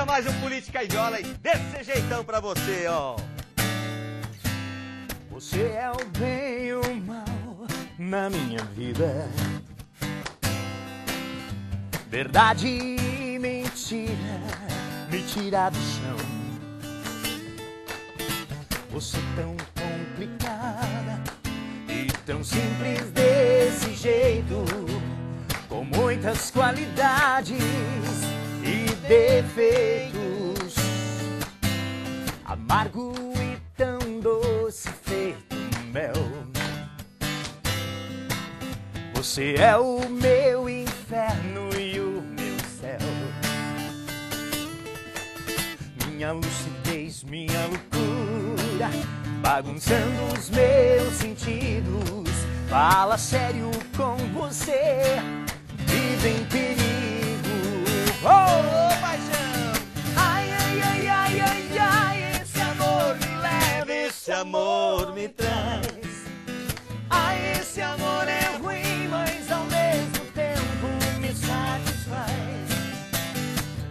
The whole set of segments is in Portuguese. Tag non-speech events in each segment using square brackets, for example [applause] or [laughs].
Começa mais um Política Viola e desse jeitão pra você, ó. Você é o bem e o mal na minha vida. Verdade e mentira me tira do chão. Você tão complicada e tão simples desse jeito, com muitas qualidades e defeitos, amargo e tão doce feito mel. Você é o meu inferno e o meu céu. Minha lucidez, minha loucura, bagunçando os meus sentidos. Fala sério com você, vive em perigo. Amor me traz. Ai, esse amor é ruim, mas ao mesmo tempo me satisfaz.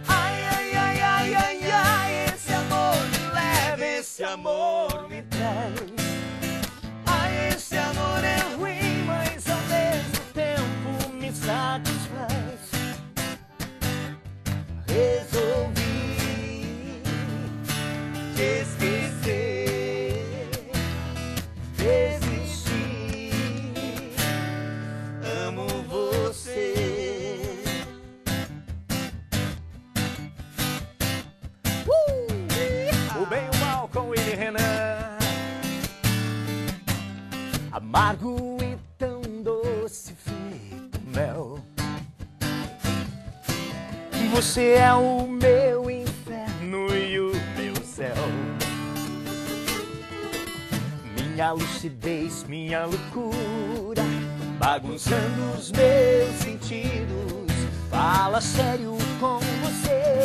Ai, ai, ai, ai, ai, ai, esse amor me leva, esse amor me traz. Resolvi te esquecer, é o meu inferno e o meu céu. Minha lucidez, minha loucura, bagunçando os meus sentidos. Fala sério com você,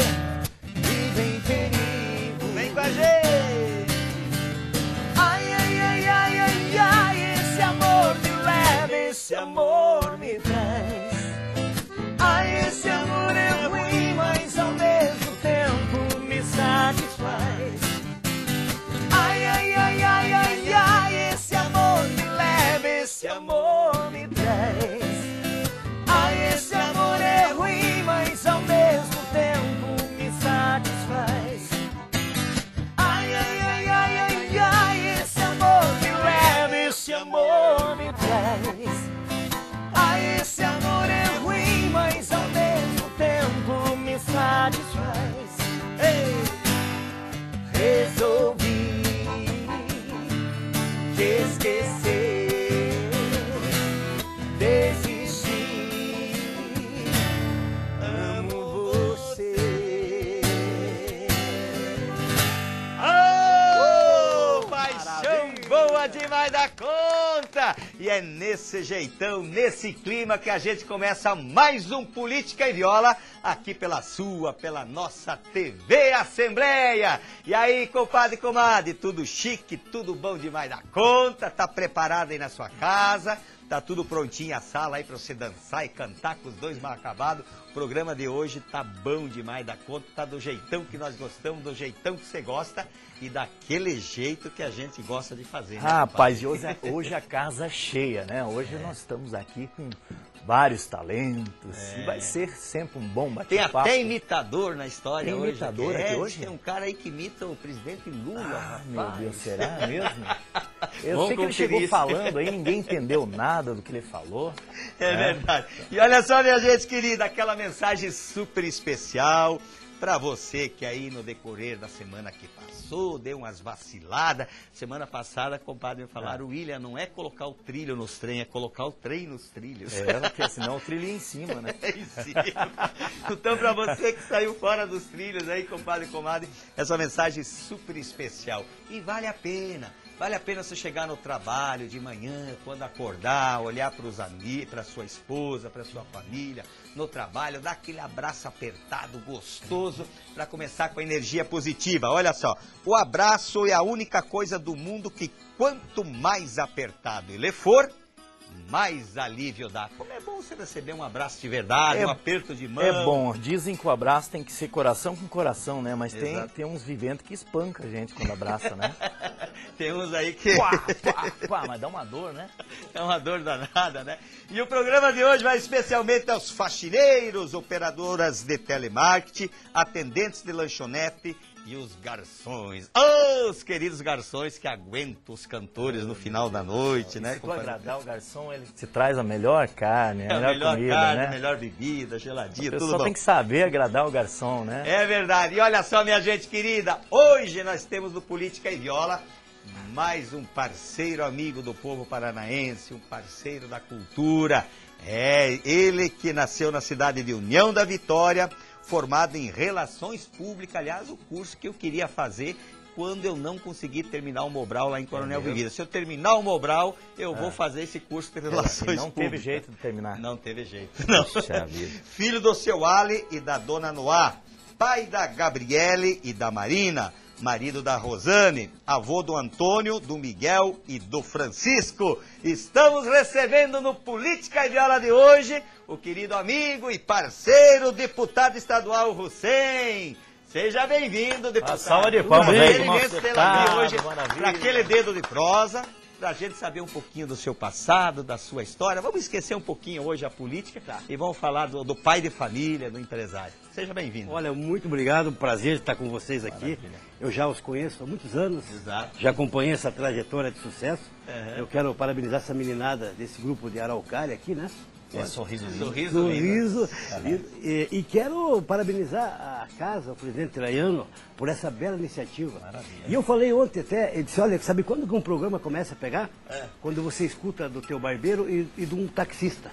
vive em perigo. Vem com a gente! Ai, ai, ai, ai, ai, ai, esse amor me leva, esse amor resolvi te esquecer, desistir. Amo você. Ô, Uh, paixão boa demais da E é nesse jeitão, nesse clima que a gente começa mais um Política e Viola aqui pela sua, pela nossa TV Assembleia. E aí, compadre e comadre, tudo chique, tudo bom demais da conta? Tá preparado aí na sua casa? Tá tudo prontinho a sala aí pra você dançar e cantar com os dois mal acabados. O programa de hoje tá bom demais da conta, tá do jeitão que nós gostamos, do jeitão que você gosta e daquele jeito que a gente gosta de fazer. né, Rapaz, e hoje, hoje a casa é cheia, né? Hoje nós estamos aqui com vários talentos. E vai ser sempre um bom Tem bate-papo. até imitador na história Tem hoje. imitador é, aqui diz hoje? Tem um cara aí que imita o presidente Lula, Ah, rapaz. meu Deus, será mesmo? [laughs] Eu Vamos sei que ele chegou isso. falando aí, ninguém entendeu nada do que ele falou. É verdade. E olha só, minha gente querida, aquela mensagem super especial para você que aí no decorrer da semana que passou, deu umas vaciladas. Semana passada, compadre, me falaram, William, não é colocar o trilho nos trem, é colocar o trem nos trilhos. É, porque senão o trilho ia em cima, né? [laughs] É em cima. Então, para você que saiu fora dos trilhos aí, compadre e comadre, essa mensagem super especial. E vale a pena. Vale a pena você chegar no trabalho de manhã, quando acordar, olhar para os amigos, para sua esposa, para sua família, no trabalho, dar aquele abraço apertado, gostoso, para começar com a energia positiva. Olha só, o abraço é a única coisa do mundo que quanto mais apertado ele for, mais alívio dá. Como é bom você receber um abraço de verdade, É- um aperto de mão. É bom, dizem que o abraço tem que ser coração com coração, né? Mas tem, tem uns viventes que espanca a gente quando abraça, né? [laughs] Tem uns aí que pá, [laughs] pá, pá, mas dá uma dor, né? é uma dor danada, né? E o programa de hoje vai especialmente aos faxineiros, operadoras de telemarketing, atendentes de lanchonete e os garçons. Oh, os queridos garçons que aguentam os cantores no final da noite, né? Se tu agradar o garçom, ele te traz a melhor carne, a É, melhor, melhor comida, carne, né? melhor bebida, geladinha, A tudo bom. tem que saber agradar o garçom, né? É verdade. E olha só, minha gente querida, hoje nós temos no Política e Viola mais um parceiro amigo do povo paranaense, um parceiro da cultura. É, ele que nasceu na cidade de União da Vitória, formado em Relações Públicas, aliás, o curso que eu queria fazer quando eu não consegui terminar o Mobral lá em Coronel? Vivida. Se eu terminar o Mobral, eu vou Ah. fazer esse curso de E Relações não Públicas. teve jeito de terminar. Não teve jeito. [laughs] Não. Filho do seu Ali e da dona Noá. Pai da Gabriele e da Marina. Marido da Rosane. Avô do Antônio, do Miguel e do Francisco. Estamos recebendo no Política e Viola de hoje o querido amigo e parceiro, deputado estadual Hussein. Seja bem-vindo, deputado. salva de palmas aí hoje maravilha. para aquele dedo de prosa, para a gente saber um pouquinho do seu passado, da sua história. Vamos esquecer um pouquinho hoje a política e vamos falar do, do pai de família, do empresário. Seja bem-vindo. Olha, muito obrigado, prazer estar com vocês aqui. Eu já os conheço há muitos anos. Exato. Já acompanhei essa trajetória de sucesso. Uhum. Eu quero parabenizar essa meninada desse grupo de Araucária aqui, né? É sorriso lindo. Sorriso, lindo. Sorriso. E, e- e quero parabenizar a casa, o presidente Traiano, por essa bela iniciativa. E eu falei ontem até, ele disse, olha, sabe quando que um programa começa a pegar? É. Quando você escuta do teu barbeiro e, e de um taxista.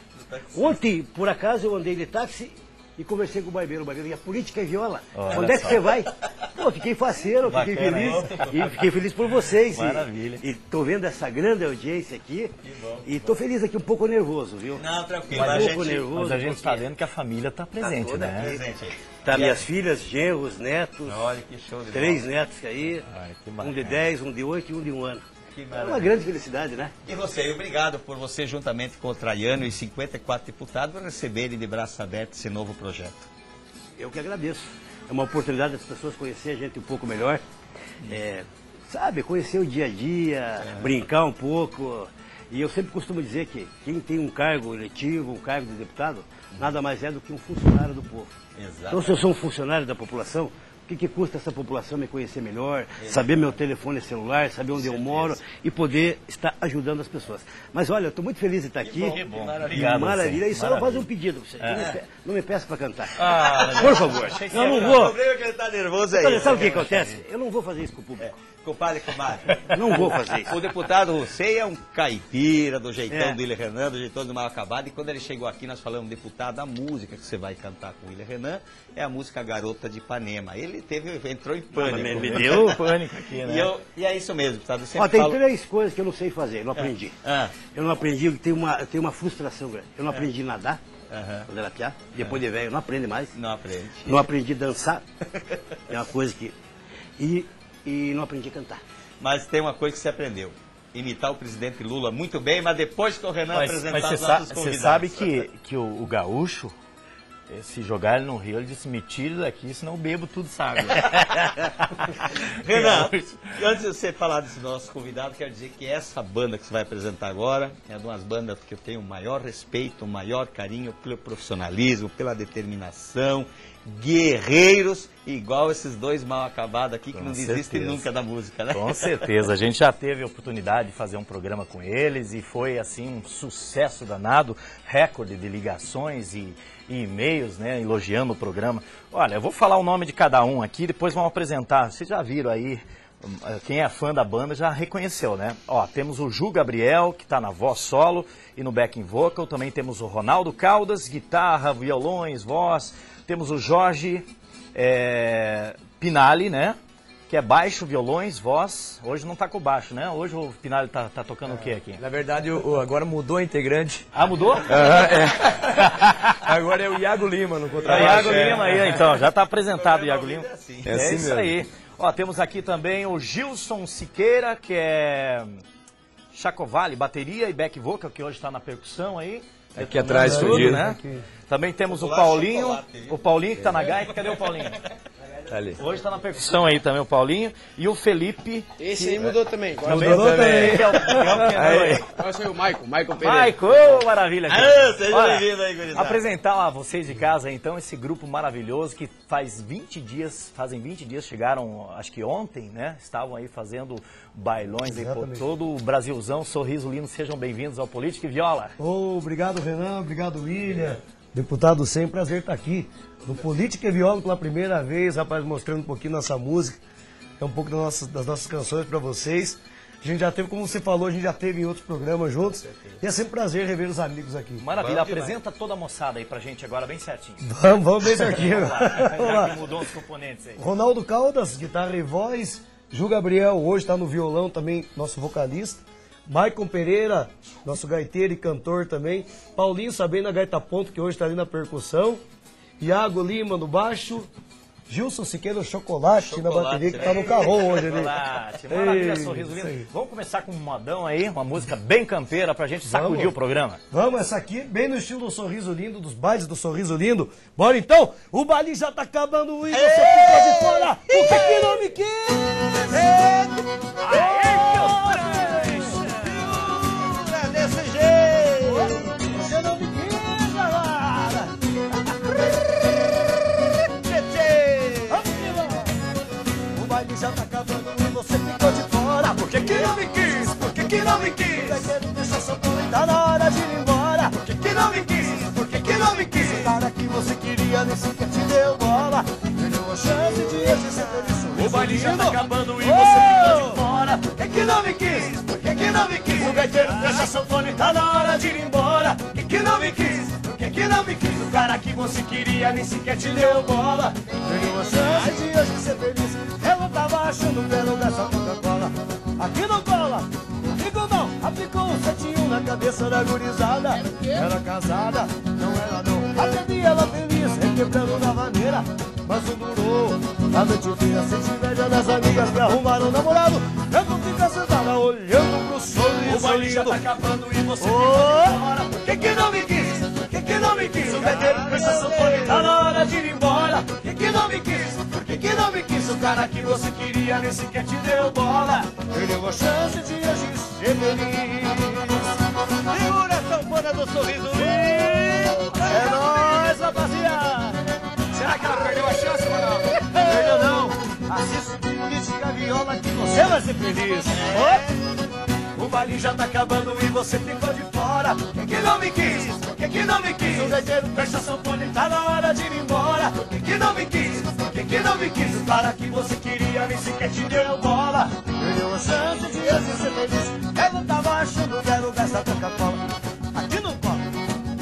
Ontem, por acaso, eu andei de táxi e conversei com o barbeiro. O barbeiro, e a política é viola. Olha Onde é que só. você vai? Pô, fiquei faceiro, fiquei Bacana, feliz. hein? E fiquei feliz por vocês. E- Maravilha. E tô vendo essa grande audiência aqui. E tô feliz aqui, um pouco nervoso, viu? Não, tranquilo. Mas um gente... pouco nervoso. Mas a gente está vendo que a família está presente, toda né? Presente. Tá minhas filhas, genros, netos. Olha que show de Três bola. netos aí. Ai, um de 10, um de 8 e um de um ano. É uma grande felicidade, né? E você, obrigado por você, juntamente com o Traiano e 54 deputados, receberem de braços abertos esse novo projeto. Eu que agradeço. É uma oportunidade das pessoas conhecer a gente um pouco melhor. É, sabe, conhecer o dia a dia, brincar um pouco. E eu sempre costumo dizer que quem tem um cargo eletivo, um cargo de deputado, nada mais é do que um funcionário do povo. Exato. Então, se eu sou um funcionário da população, que, que custa essa população me conhecer melhor, saber meu telefone celular, saber onde eu moro e poder estar ajudando as pessoas. Mas olha, eu estou muito feliz de estar aqui. que bom. Maravilha. Obrigado, Maravilha. E só eu Maravilha. fazer um pedido. pra Você. Não, me pe- não me peça para cantar. Ah, Por favor. Eu não era- O vou. problema é que ele tá nervoso aí. Olha, sabe o que [laughs] acontece? Eu não vou fazer isso com o público. Compadre, comadre. Não vou fazer isso. O deputado Hussein é um caipira do jeitão É. do William Renan, do jeitão do mal acabado. E quando ele chegou aqui, nós falamos, deputado, a música que você vai cantar com o William Renan é a música Garota de Ipanema. Ele teve, entrou em pânico. me- me [laughs] deu- pânico aqui, E, né? eu- e é isso mesmo, deputado. Ó, tem falo... três coisas que eu não sei fazer, eu não aprendi. Ah, Eu não aprendi, eu tenho uma, eu tenho uma frustração grande. Eu não aprendi a nadar, Aham. quando era piá. Depois de velho, não aprende mais. não aprende. Não aprendi a dançar. [laughs] É uma coisa que. E, e não aprendi a cantar. Mas tem uma coisa que você aprendeu. Imitar o presidente Lula muito bem, mas depois que o Renan Mas, apresentar mas você os sa- nossos você convidados. sabe que, que o, o gaúcho, eh, se jogar ele no rio, ele disse, me tire daqui, senão eu bebo tudo sabe. [laughs] [laughs] Renan, antes de você falar desse nosso convidado, quero dizer que essa banda que você vai apresentar agora é de umas bandas que eu tenho o maior respeito, o maior carinho pelo profissionalismo, pela determinação, guerreiros, igual esses dois mal acabados aqui que Com não desistem certeza. nunca da música, né? Com certeza, a gente já teve a oportunidade de fazer um programa com eles e foi assim um sucesso danado, recorde de ligações e, e-mails, né, elogiando o programa. Olha, eu vou falar o nome de cada um aqui, depois vamos apresentar. Vocês já viram aí, hum, eh, quem é fã da banda já reconheceu, né? Ó, temos o Ju Gabriel, que está na voz solo e no backing vocal, também temos o Ronaldo Caldas, guitarra, violões, voz, temos o Jorge é, Pinali, né? Que é baixo, violões, voz. Hoje não tá com baixo, né? Hoje o Pinali tá, tá tocando o que aqui? Na verdade, o, o- agora mudou o integrante. Ah, mudou? É. [laughs] Agora é o Iago Lima no É, contrabaixo. Iago é. Lima aí, então. Já tá apresentado o Iago Lima. É assim. É assim isso mesmo. aí. Ó, temos aqui também o Gilson Siqueira, que é Chacovale, bateria e back vocal, que hoje está na percussão aí. Aqui atrás, Tudo, né? Também temos o Paulinho, o Paulinho que tá na gaita, cadê o Paulinho? [laughs] Tá ali. Hoje tá na percussão aí também o Paulinho. E o Felipe. Esse aí mudou também. Agora Também, Mudou também. também. Que é o, que é o aí. agora sou o Michael, Michael Pereira. Maico, ô, maravilha. Ah, seja bem-vindo aí, gurizada. Apresentar a vocês de casa, então, esse grupo maravilhoso que faz 20 dias, fazem 20 dias, chegaram, acho que ontem, né? Estavam aí fazendo bailões aí por todo o Brasilzão. Sorriso lindo, sejam bem-vindos ao Política e Viola. Ô, obrigado, Renan. Obrigado, William. Deputado Sem, prazer estar aqui. No Política e Viola pela primeira vez, rapaz, mostrando um pouquinho nossa música. É um pouco das nossas, das nossas canções para vocês. A gente já teve, como você falou, a gente já teve em outros programas juntos. E é sempre um prazer rever os amigos aqui. Maravilha, apresenta toda a moçada aí pra gente agora, bem certinho. [laughs] Vamos, vamos ver certinho. Vamos lá, [laughs] Vamos lá. que mudou os componentes aí. Ronaldo Caldas, guitarra e voz. Ju Gabriel, hoje está no violão também, nosso vocalista. Maicon Pereira, nosso gaiteiro e cantor também. Paulinho Sabendo na gaita ponto, que hoje está ali na percussão. Iago Lima no baixo. Gilson Siqueira o Chocolate, na Chocolate, bateria, que né? está no carro hoje ali. Chocolate, maravilha, Ei, sorriso lindo. Vamos começar com um modão aí, uma música bem campeira pra gente sacudir Vamos. o programa. Vamos, essa aqui, bem no estilo do Sorriso Lindo, dos bailes do Sorriso Lindo. Bora então, o baile já tá acabando e você ficou de fora. O que que não me quis? É já tá acabando e você ficou de fora. Por que que não me quis? Por que que não me quis? E tá na hora de ir embora. Por que que não me quis? Por que que não me quis? O cara que você queria nem sequer te deu bola. Perdeu a chance de feliz. O baile já tá acabando e você ficou de fora. Por que que não me quis? Por que que não me quis? O gaiteiro deixa sanfone e tá na hora de ir embora. Por que que não me quis? Por que que não me quis? O cara que você queria nem sequer te deu bola. Perdeu a chance de hoje ser feliz. Eu não tava achando belo dessa Coca-Cola. Aqui não cola. Comigo não. Aplicou um setinho na cabeça da gurizada. Era casada, não era não. Atendi ela feliz, requebrando na maneira. Mas não durou. A noite inteira sente inveja das amigas que arrumaram namorado. Eu não fica sentada olhando pro sorriso. O baile já tá acabando e você fica de fora. Por que que não me quis? Por que que não me quis? O gaiteiro pensa sanfone, tá na hora de ir embora. Por que que não me quis? Por que que não me quis? O cara que você queria nem sequer te deu bola. Perdeu a chance de hoje ser feliz. Segura a sanfona do sorriso lindo. É nóis, rapaziada! Será que ela perdeu a chance, Ronaldo? Perdeu não! Assista Política Viola que você vai ser feliz! Ó. O baile já tá acabando e você ficou de fora! Por que, não me quis? Por que, não me quis? O gaiteiro fecha sanfone, tá na hora de ir embora! Por que, que não me quis? Por que, não me quis? O cara que você queria nem sequer te deu bola! Perdeu a chance de hoje ser feliz! Eu não tava achando que era o da Coca-Cola! Aqui não cola!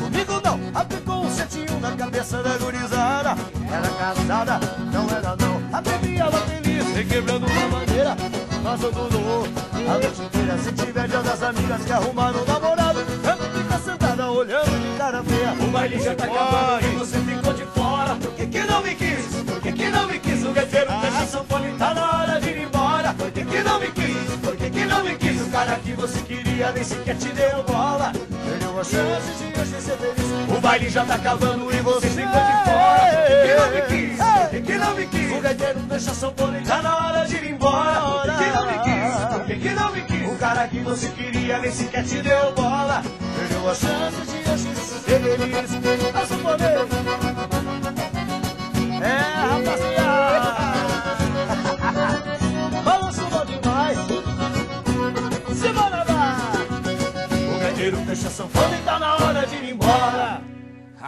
Comigo não, aplicou um setinho na cabeça da gurizada. Era casada, não era não. A bebia ela feliz, requebrando uma maneira. Mas não durou a noite inteira. Se tiver dia das amigas que arrumaram um namorado, eu não fica sentada olhando de cara feia. O baile já tá acabando e você ficou de fora. Por que que não me quis? Que não me quis? O gaiteiro fecha sanfone, tá na hora de ir embora. Por que que não me quis? Por que que não me quis? O cara que você queria nem sequer te deu bola. Perdeu a chance de hoje ser feliz. O baile já tá acabando e você ficou de fora. Por que que não me quis? Por que que não me quis? O gaiteiro deixa sanfone, tá na hora de ir embora. Por que que não me quis? Por que que não me quis? O cara que você queria nem sequer te deu bola. Perdeu a chance de hoje ser feliz. A sanfoneiro. Rapaziada. Balançou demais. Semana vai. O gaiteiro fecha a sanfona e tá na hora de ir embora.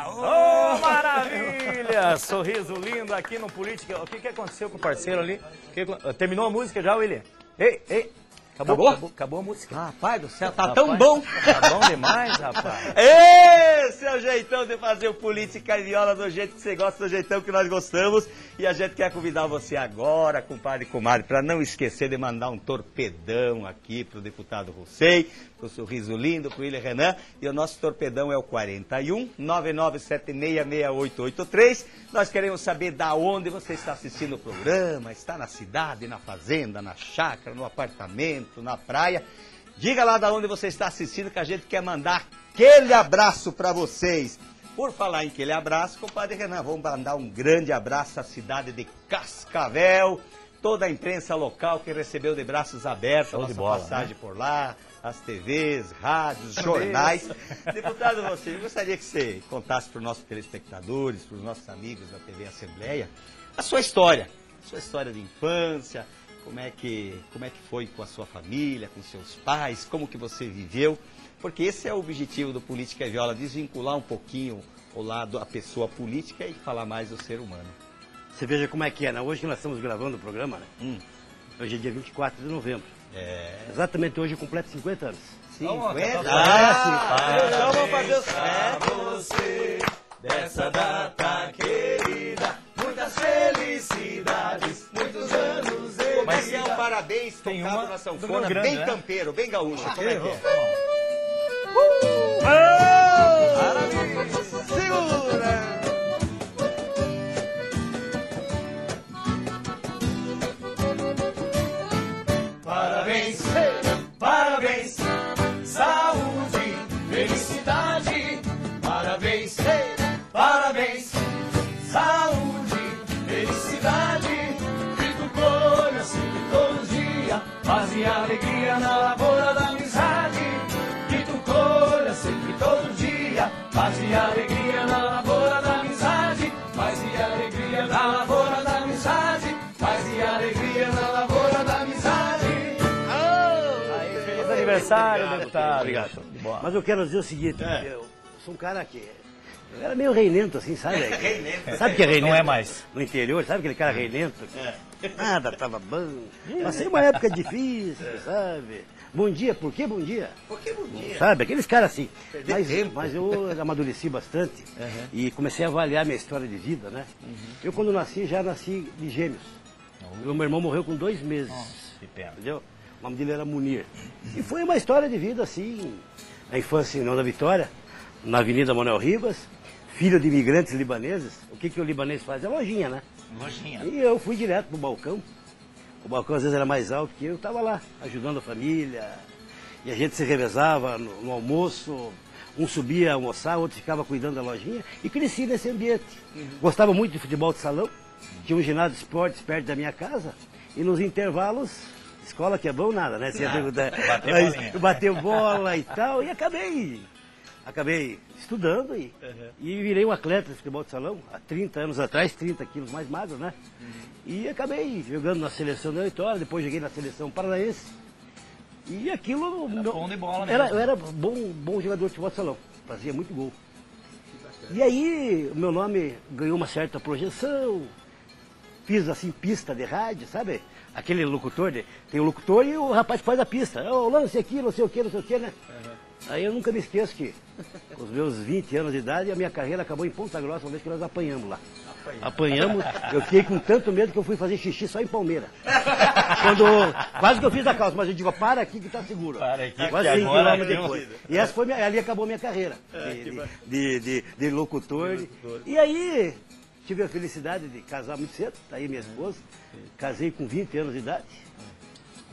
Ô, maravilha! Sorriso lindo aqui no Política. O que, que aconteceu com o parceiro ali? Terminou a música já, William? Ei, ei! Acabou? Acabou, acabou a música. Rapaz do céu, tá Rapaz, tão bom. Tá bom demais, rapaz. Esse é o jeitão de fazer o Política e Viola do jeito que você gosta, do jeitão que nós gostamos. E a gente quer convidar você agora, compadre e comadre, para não esquecer de mandar um torpedão aqui pro deputado Rossei, pro Sorriso Lindo, pro William Renan. E o nosso torpedão é o 41 99766883. Nós queremos saber da onde você está assistindo o programa, está na cidade, na fazenda, na chácara, no apartamento, na praia. Diga lá da onde você está assistindo que a gente quer mandar aquele abraço para vocês. Por falar em aquele abraço, compadre Renan, vamos mandar um grande abraço à cidade de Cascavel, toda a imprensa local que recebeu de braços abertos Show a nossa bola, passagem por lá, as TVs, rádios, jornais. [laughs] Deputado, você, eu gostaria que você contasse para os nossos telespectadores, para os nossos amigos da TV Assembleia, a sua história, a sua história de infância, como é que, como é que foi com a sua família, com seus pais, como que você viveu, porque esse é o objetivo do Política e Viola, desvincular um pouquinho o lado, a pessoa política e falar mais do ser humano. Você veja como é que é, né? Hoje que nós estamos gravando o programa, né? Hum. Hoje é dia 24 de novembro. É. Exatamente hoje eu completo 50 anos. 50? Ah, então vamos fazer os você dessa data querida. Muitas felicidades, muitos anos de Como é que é um parabéns Tem tocado uma na sanfona, Grande, bem né? campeiro, bem gaúcho. Como é que é? Segura! Parabéns, Aniversário, deputado. Obrigado. Show de bola. Mas eu quero dizer o seguinte, eu sou um cara que. Eu era meio reinento, assim, sabe? [laughs] Sabe o que é reinento? Não é mais. No interior, sabe aquele cara reinento? Nada tava bom. Passei uma época difícil, sabe? Bom dia, por que bom dia? Por que bom dia? Sabe, aqueles caras assim. Perder Mas, tempo. mas eu amadureci bastante e comecei a avaliar minha história de vida, né? Eu quando nasci, já nasci de gêmeos. O meu irmão morreu com dois meses. Que pena. Entendeu? O nome dele era Munir. E foi uma história de vida assim, a infância em Não da Vitória, na Avenida Manuel Ribas, filho de imigrantes libaneses. O que, que o libanês faz? É lojinha, né? Lojinha. E eu fui direto pro balcão. O balcão às vezes era mais alto que eu, estava lá, ajudando a família. E a gente se revezava no, no almoço. Um subia a almoçar, outro ficava cuidando da lojinha. E cresci nesse ambiente. Gostava muito de futebol de salão. Tinha um ginásio de esportes perto da minha casa. E nos intervalos, escola que é bom nada, né? Você ia perguntar. Bater Mas bolinha. bateu bola e tal. E acabei acabei estudando e, e virei um atleta de futebol de salão há 30 anos atrás, 30 quilos mais magro, né? E acabei jogando na seleção da Vitória, depois joguei na seleção paranaense. E aquilo. meu- bom de bola era, mesmo. eu era bom, bom jogador de futebol de salão, fazia muito gol. E aí o meu nome ganhou uma certa projeção, fiz assim pista de rádio, sabe? Aquele locutor, de- tem o locutor e o rapaz que faz a pista. Ô, lance aqui, não sei o que, não sei o que, né? Aí eu nunca me esqueço que, com os meus 20 anos de idade, a minha carreira acabou em Ponta Grossa, uma vez que nós apanhamos lá. Apanhamos, eu fiquei com tanto medo que eu fui fazer xixi só em Palmeira. [laughs] Quando, quase que eu fiz a calça, mas eu digo, para aqui que tá seguro. Para aqui, quase que 5 agora um- depois. E essa foi minha, ali acabou minha carreira de, de, de, de- de locutor. E aí tive a felicidade de casar muito cedo, tá aí minha esposa. Casei com 20 anos de idade.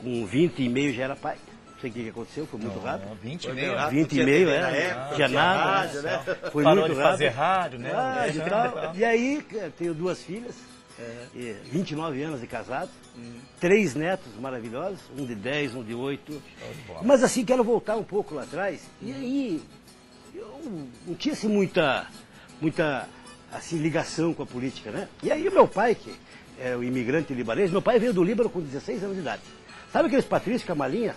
Com 20 e meio já era pai. Não sei o que que aconteceu, foi muito rápido. 20 e meio. rápido. 20 tinha e meio, TV é. Não época, tinha nada. rádio, né? Foi Parou muito de fazer rápido. rádio, né? Rádio e É, tal. E aí, cara, tenho duas filhas, e 29 anos de casado, três netos maravilhosos, um de 10, um de 8. Mas assim, quero voltar um pouco lá atrás. E aí, eu não tinha assim muita, muita assim, ligação com a política, né? E aí o meu pai, que é o imigrante libanês, meu pai veio do Líbano com 16 anos de idade. Sabe aqueles patrícios com a malinha?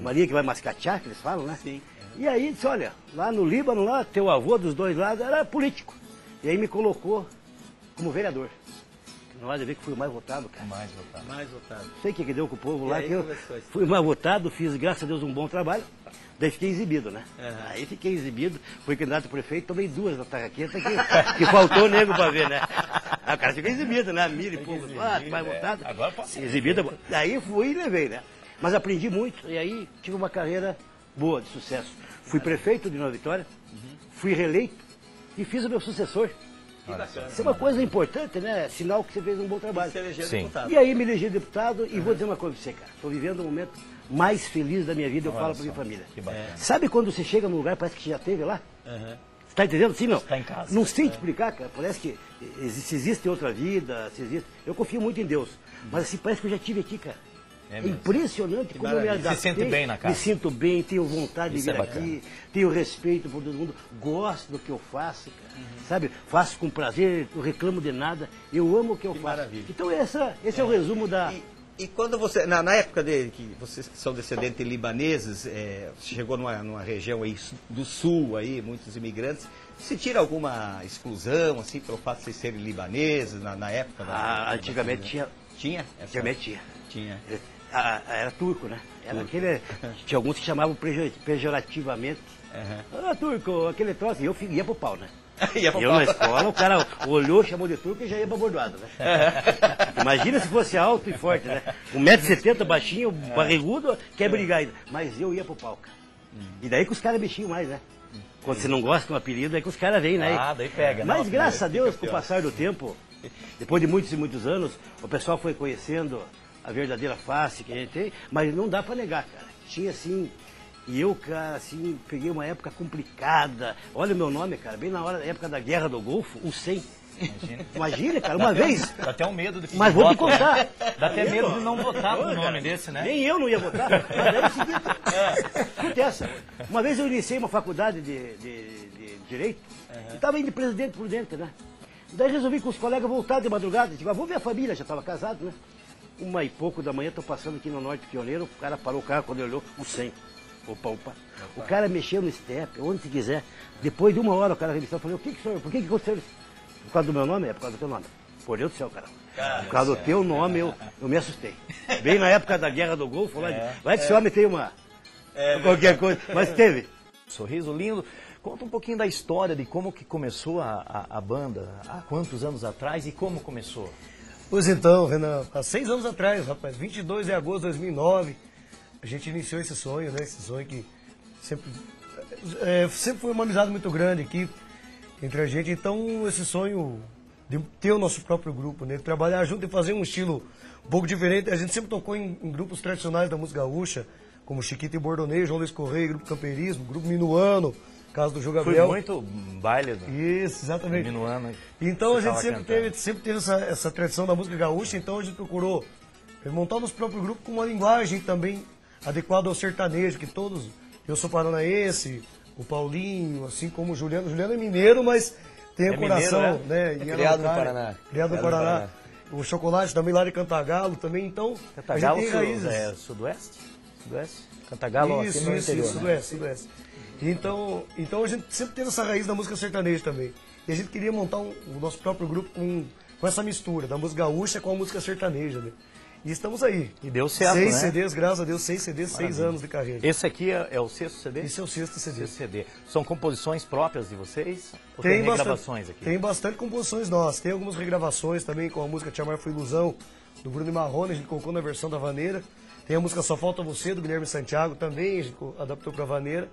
Malinha que vai mascatear, que eles falam, né? Sim. E aí disse, olha, lá no Líbano, lá, teu avô dos dois lados era político. E aí me colocou como vereador. Não vai ver que fui o mais votado, cara. Mais votado. Mais votado. Sei o que, que deu com o povo E lá, que eu fui mais votado, fiz, graças a Deus, um bom trabalho. Daí fiquei exibido, né? Aham. Aí fiquei exibido, fui candidato a prefeito, tomei duas na tarraqueta que, que faltou nego pra ver, né? Aí o cara fica exibido, né? Mil e poucos votos, mais é. votado. Agora pode ser. Exibido. Daí fui e levei, né? Mas aprendi muito, e aí tive uma carreira boa, de sucesso. Fui prefeito de Nova Vitória, fui reeleito e fiz o meu sucessor. Isso é uma coisa importante, né? Sinal que você fez um bom trabalho. Se eleger Sim. deputado. E aí me elegi deputado e vou dizer uma coisa pra você, cara. Estou vivendo o momento mais feliz da minha vida, eu falo pra minha família. Que bacana. Sabe quando você chega num lugar, parece que já esteve lá? Você tá entendendo? Sim, não? Está em casa. Não sei te explicar, cara. Parece que existe, se existe outra vida, se existe... Eu confio muito em Deus. Mas assim, parece que eu já estive aqui, cara. É, mesmo. impressionante como eu me maravilha. adaptei. Se sente bem na casa. Me sinto bem, tenho vontade Isso de é vir bacana. aqui, tenho respeito por todo mundo, gosto do que eu faço, cara. Sabe? Faço com prazer, não reclamo de nada. Eu amo o que eu faço. maravilha. Então essa, esse é, o resumo da... E, e quando você, na, na época de, que vocês são descendentes de libaneses, é, chegou numa, numa região aí do sul, aí, muitos imigrantes, se tira alguma exclusão, assim, pelo fato de vocês serem libaneses na, na época? da- Ah, da- antigamente tinha... Tinha? Essa- Antigamente tinha. Tinha. Ah, ah, era turco, né? Era aquele, tinha alguns que chamavam pejo- pejorativamente. Aham. Ah, turco, aquele troço. E eu ia pro pau, né? Pro eu na escola, o cara olhou, chamou de turco e já ia pra bordoada, né? [laughs] Imagina se fosse alto e forte, né? 1,70m, baixinho, barrigudo, quer brigar ainda. Mas eu ia pro pau, cara. E daí que os caras mexiam mais, né? Quando você não gosta de um apelido, é que os caras vêm, né? Ah, daí pega, né? Mas graças a Deus, com o passar do tempo, depois de muitos e muitos anos, o pessoal foi conhecendo a verdadeira face que a gente tem, mas não dá pra negar, cara. Tinha assim. E eu, cara, assim, peguei uma época complicada. Olha o meu nome, cara, bem na hora da época da Guerra do Golfo, o 100. Imagina, cara, uma vez. Dá até um medo de que Mas vou te vote, né? contar. Dá até medo de não votar por um nome desse, né? Nem eu não ia votar. [laughs] Mas era o seguinte. Escuta essa. Uma vez eu iniciei uma faculdade de, de- de Direito e estava indo de presidente por dentro, né? Daí resolvi com os colegas voltar de madrugada. Digo, ah, vou ver a família, já estava casado, né? Uma e pouco da manhã, estou passando aqui no Norte Pioneiro, o cara parou o carro quando ele olhou, o 100. Opa, opa. O cara mexeu no step, onde se quiser. Depois de uma hora o cara revistou e falou, o que que senhor, por que que aconteceu isso? Por causa do meu nome? É por causa do teu nome. Por Deus do céu, cara. Por causa do teu nome, eu, eu me assustei. Bem na época da Guerra do Golfo, lá, de- vai que esse homem tem uma... qualquer coisa. Mas teve. Sorriso lindo. Conta um pouquinho da história de como que começou a, a, a banda, há quantos anos atrás e como começou. Pois então, Renan, há seis anos atrás, rapaz, 22 de agosto de 2009, a gente iniciou esse sonho, né? Esse sonho que sempre, é, sempre foi uma amizade muito grande aqui entre a gente. Então, esse sonho de ter o nosso próprio grupo, né? Trabalhar junto e fazer um estilo um pouco diferente. A gente sempre tocou em, em grupos tradicionais da música gaúcha, como Chiquito e Bordonês, João Luiz Correia, Grupo Campeirismo, Grupo Minuano, Casa do Jogo Foi Gabriel. muito baile do Isso, exatamente. Minuano. Então a gente sempre cantando. teve, sempre teve essa, essa tradição da música gaúcha, então a gente procurou montar o nosso próprio grupo com uma linguagem também adequada ao sertanejo, que todos, eu sou paranaense, o Paulinho, assim como o Juliano. O Juliano é mineiro, mas tem É o coração, mineiro, né? em criado no Paraná. Criado no Criado no Paraná. Paraná. O chocolate também lá de Cantagalo também, então Cantagalo a gente tem raízes. é sudoeste? Sudoeste? Cantagalo Isso, no isso, interior. isso, né? sudoeste, sudoeste. Então, então a gente sempre teve essa raiz da música sertaneja também. E a gente queria montar um- o nosso próprio grupo com, com essa mistura da música gaúcha com a música sertaneja, né? E estamos aí. E deu certo, Seis né? CDs, graças a Deus, seis CDs, seis anos de carreira. Esse aqui é, é o sexto CD? Esse é o sexto CD. Sexto CD. São composições próprias de vocês? Ou tem, bastante, regravações aqui? Tem bastante composições nossas. Tem algumas regravações também com a música Te Amar Foi Ilusão, do Bruno Marrone, a gente colocou na versão da Vaneira. Tem a música Só Falta Você, do Guilherme Santiago, também a gente adaptou para Vaneira.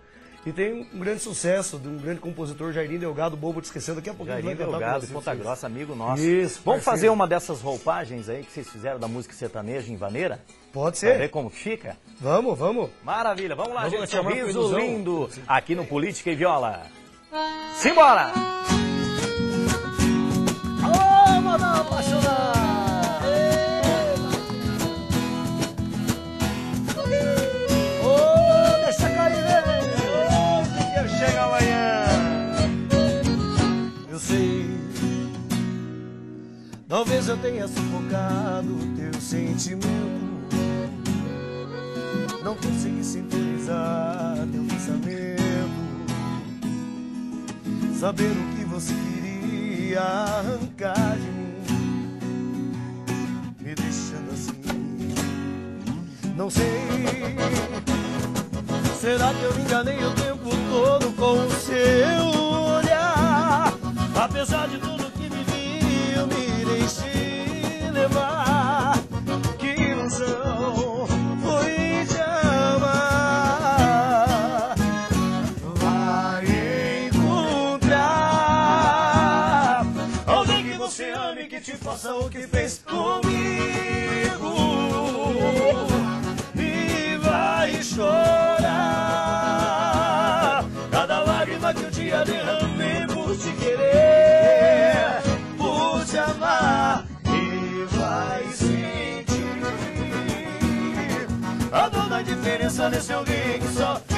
E tem um grande sucesso de um grande compositor, Jairim Delgado, Bobo Te Esquecendo. Daqui a pouco pra Delgado. Ponta Grossa, amigo nosso. Isso, Vamos parceiro. fazer uma dessas roupagens aí que vocês fizeram da música sertaneja em Vaneira? Pode Pra ver ser. como fica? Vamos, vamos. Maravilha, vamos lá, Vamos gente. Sorriso lindo aqui no Política e Viola. Simbora! Ô, modão apaixonado! Ô, talvez eu tenha sufocado o teu sentimento. Não consegui sintonizar teu pensamento. Saber o que você queria arrancar de mim, me deixando assim. Não sei. Será que eu me enganei o tempo todo com o seu olhar? Apesar de tudo me deixei levar. Que ilusão foi te amar. Vai encontrar faça o que fez comigo e vai chorar cada lágrima que o dia derramei por te querer, diferença desse alguém só